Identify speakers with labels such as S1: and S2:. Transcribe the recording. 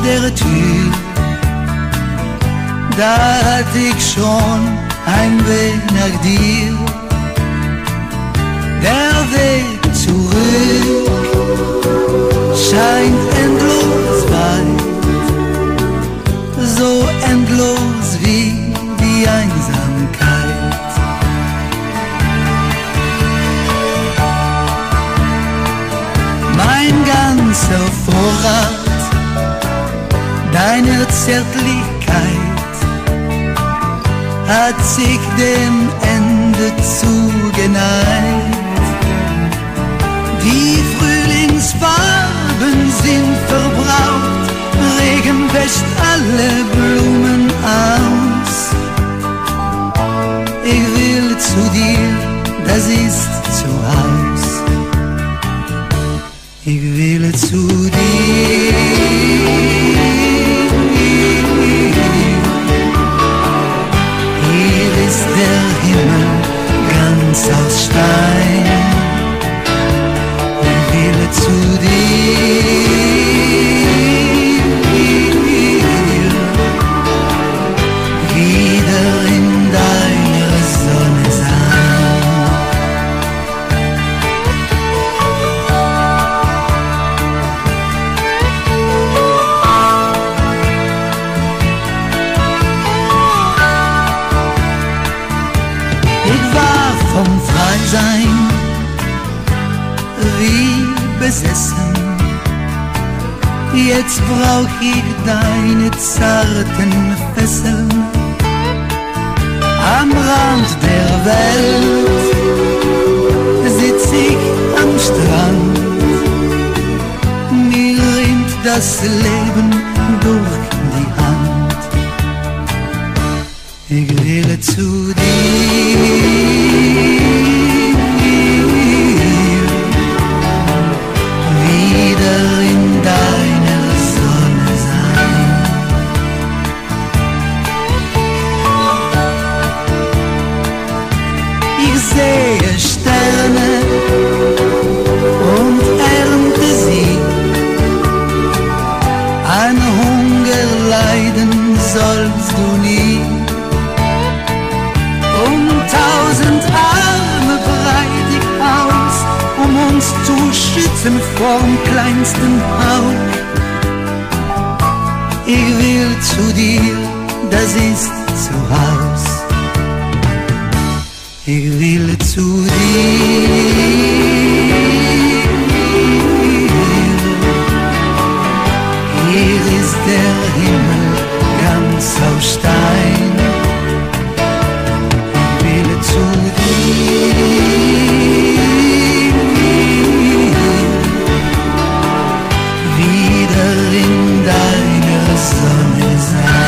S1: der Tür, da hatte ich schon ein Weg nach dir. Der Weg zurück scheint endlos weit, so endlos wie die Einsamkeit. Mein ganzer Vorrat deiner Zärtlichkeit hat sich dem Ende zugeneigt. Die Frühlingsfarben sind verbraucht, Regen wäscht alle Blumen aus. Ich will zu dir, das ist zu Haus. Ich will zu dir. Freisein wie besessen. Jetzt brauch ich deine zarten Fesseln. Am Rand der Welt sitz ich am Strand. Mir rinnt das Leben durch die Hand. Ich will zu dir. Ich sehe Sterne und ernte sie. An Hunger leiden sollst du nie. Um tausend Arme breit ich aus, um uns zu schützen vorm kleinsten Hauch. Ich will zu dir, das ist sun is out.